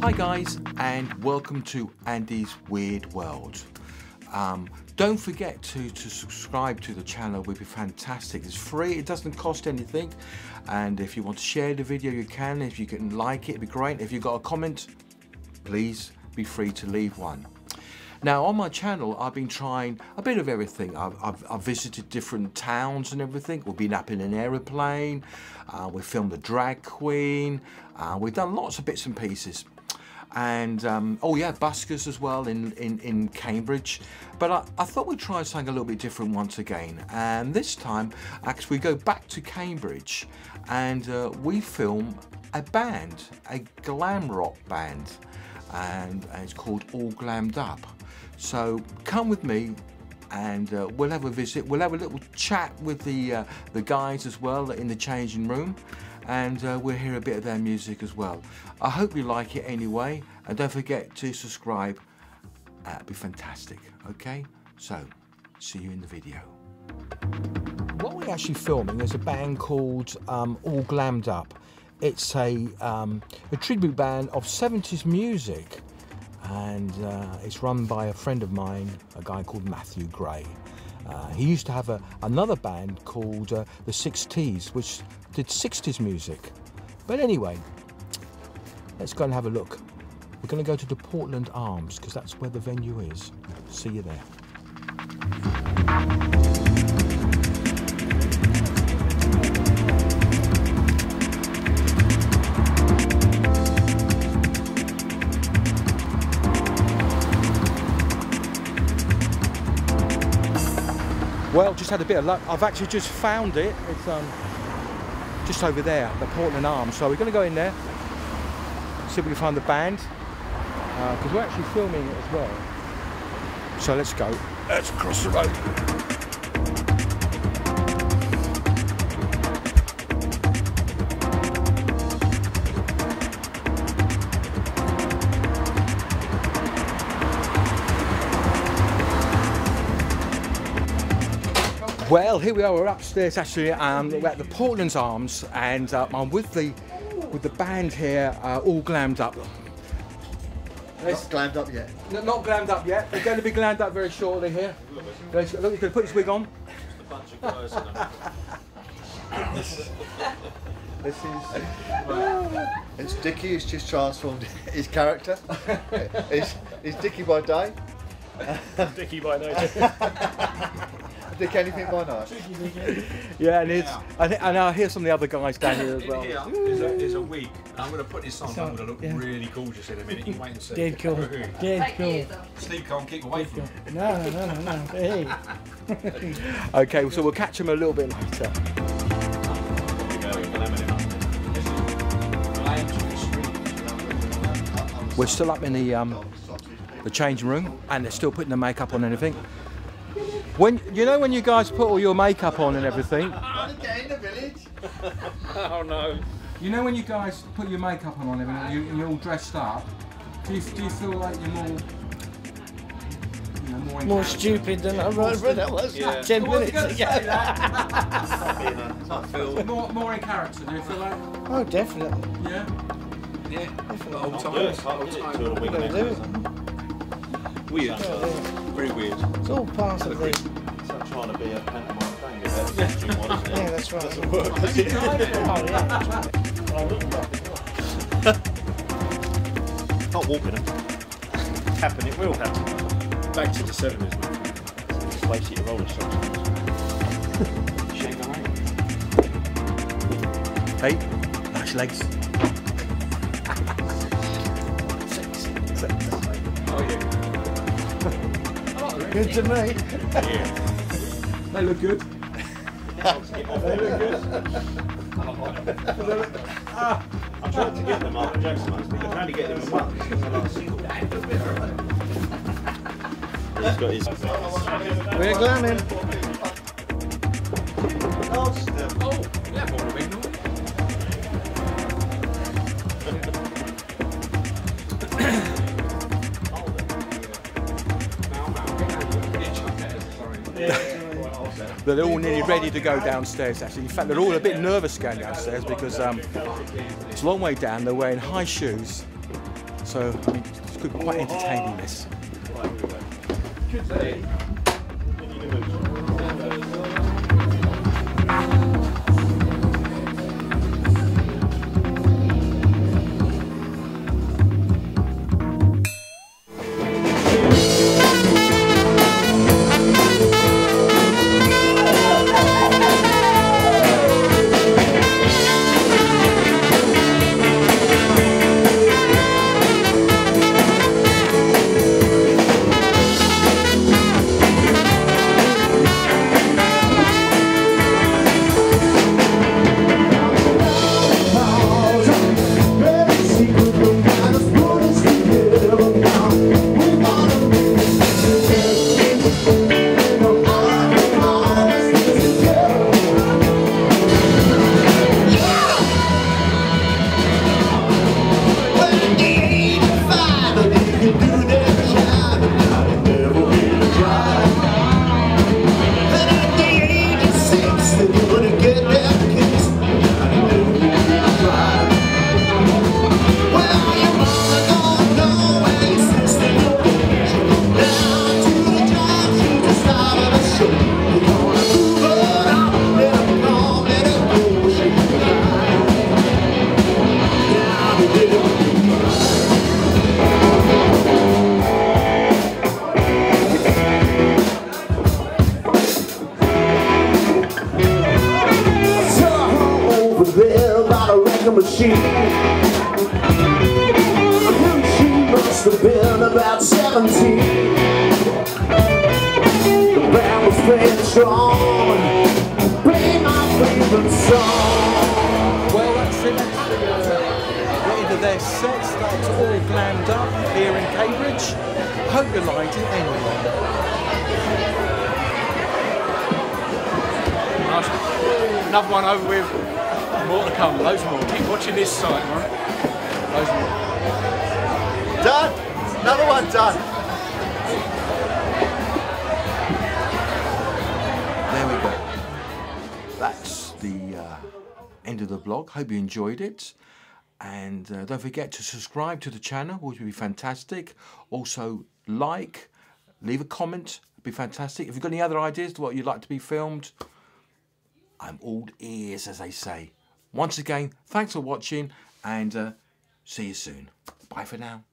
Hi guys and welcome to Andy's Weird World. Um, don't forget to, to subscribe to the channel, it would be fantastic. It's free, it doesn't cost anything. And if you want to share the video, you can. If you can like it, it'd be great. If you've got a comment, please be free to leave one. Now on my channel I've been trying a bit of everything. I've, I've, I've visited different towns and everything. We've been up in an aeroplane, uh, we filmed a drag queen, uh, we've done lots of bits and pieces. And um, oh yeah, buskers as well in, in, in Cambridge. But I, I, thought we'd try something a little bit different once again. And this time actually we go back to Cambridge and uh, we film a band, a glam rock band. And, and it's called All Glammed Up. So come with me and uh, we'll have a visit. We'll have a little chat with the, uh, the guys as well in the changing room and uh, we'll hear a bit of their music as well. I hope you like it anyway and don't forget to subscribe. That'd be fantastic, okay? So, see you in the video. What we're actually filming is a band called um, All Glammed Up. It's a, um, a tribute band of 70s music and uh, it's run by a friend of mine, a guy called Matthew Gray. Uh, he used to have a, another band called uh, the Six T's, which did 60s music. But anyway, let's go and have a look. We're going to go to the Portland Arms because that's where the venue is. See you there. Just had a bit of luck. I've actually just found it. It's um, just over there, the Portland Arms. So we're going to go in there, see if we can find the band, because uh, we're actually filming it as well. So let's go. Let's cross the road. Well, here we are. We're upstairs actually. Um, we're at the Portland's Arms, and uh, I'm with the with the band here, uh, all glammed up. Not glammed up yet. No, not glammed up yet. They're going to be glammed up very shortly here. Look, he's going to put his wig on. this is it's Dickie He's just transformed his character. He's, he's Dickie by day. Dickie by night. Dick anything by night. Yeah, and it's and, and I hear some of the other guys down here as well. Here is a, is a wig. I'm going to put this on. So, I'm going to look yeah. really gorgeous in a minute. You wait and see. Dead cool. Dead cool. Steve can't keep away from it. No, no, no, no. Hey. okay, so we'll catch him a little bit later. We're still up in the um, the changing room, and they're still putting the makeup on and everything. When you know when you guys put all your makeup on and everything. Get in the village. oh no. You know when you guys put your makeup on and everything, you, you're all dressed up. Do you, do you feel like you're more? more, more stupid than I read that was yeah. ten minutes ago. more, more in character, do you feel like? Oh, definitely. Yeah? Yeah. Definitely. Old times. Old times. Weird. Yeah, Very weird. It's all part of the. It's like trying to be a pantomime thing. That's yeah, that's right. Doesn't work, does it? oh, yeah, that's right. Not walking it. Happen, it will happen. Back to the 70s, man. Spicy to roller Hey, nice legs. oh, yeah. Good to me. They look good. they look good. I'm trying to get them Michael Jackson ones, but I can only get them in one. He's. We're glamming. But they're all nearly ready to go downstairs. Actually, in fact, they're all a bit nervous going downstairs because um, it's a long way down. They're wearing high shoes, so I mean, it's could be quite entertaining. This. Machine. She must have been about 17. The band was playing strong, playing my favorite song. Well, that's it. The their sets. That's all glammed up here in Cambridge. Hope you liked it anyway. Another one over with more to come, loads more. Keep watching this side, right? Loads more. Done! Another one done! There we go. That's the uh, end of the vlog. Hope you enjoyed it. And uh, don't forget to subscribe to the channel, which would be fantastic. Also, like, leave a comment, would be fantastic. If you've got any other ideas to what you'd like to be filmed, I'm all ears, as they say. Once again, thanks for watching and uh, see you soon. Bye for now.